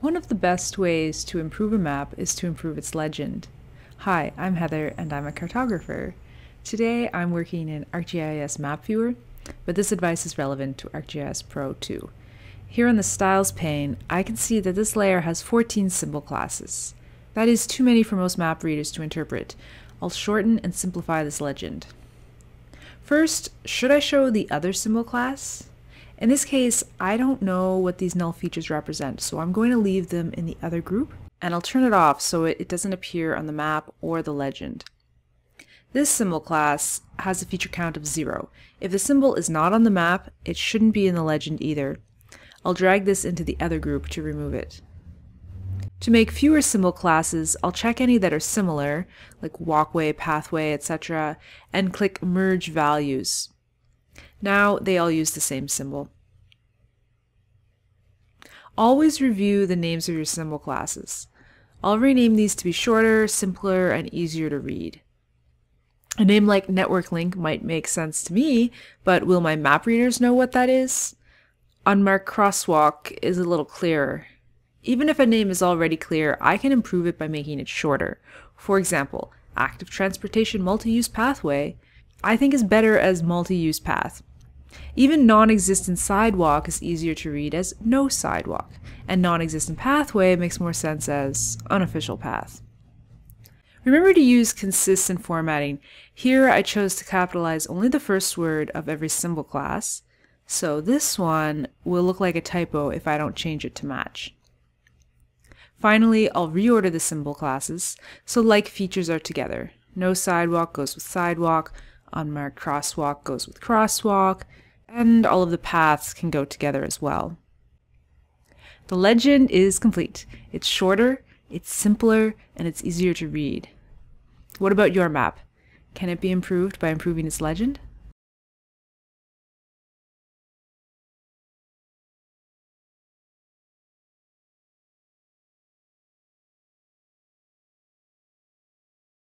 One of the best ways to improve a map is to improve its legend. Hi, I'm Heather and I'm a cartographer. Today I'm working in ArcGIS Map Viewer, but this advice is relevant to ArcGIS Pro too. Here in the Styles pane, I can see that this layer has 14 symbol classes. That is too many for most map readers to interpret. I'll shorten and simplify this legend. First, should I show the other symbol class? In this case, I don't know what these null features represent, so I'm going to leave them in the other group, and I'll turn it off so it, doesn't appear on the map or the legend. This symbol class has a feature count of zero. If the symbol is not on the map, it shouldn't be in the legend either. I'll drag this into the other group to remove it. To make fewer symbol classes, I'll check any that are similar, like walkway, pathway, etc., and click Merge Values. Now they all use the same symbol. Always review the names of your symbol classes. I'll rename these to be shorter, simpler, and easier to read. A name like Network Link might make sense to me, but will my map readers know what that is? Unmarked Crosswalk is a little clearer. Even if a name is already clear, I can improve it by making it shorter. For example, Active Transportation Multi-Use Pathway I think is better as multi-use path. Even non-existent sidewalk is easier to read as no sidewalk, and non-existent pathway makes more sense as unofficial path. Remember to use consistent formatting. Here I chose to capitalize only the first word of every symbol class, so this one will look like a typo if I don't change it to match. Finally, I'll reorder the symbol classes so like features are together. No sidewalk goes with sidewalk, unmarked crosswalk goes with crosswalk, and all of the paths can go together as well. The legend is complete. It's shorter, it's simpler, and it's easier to read. What about your map? Can it be improved by improving its legend?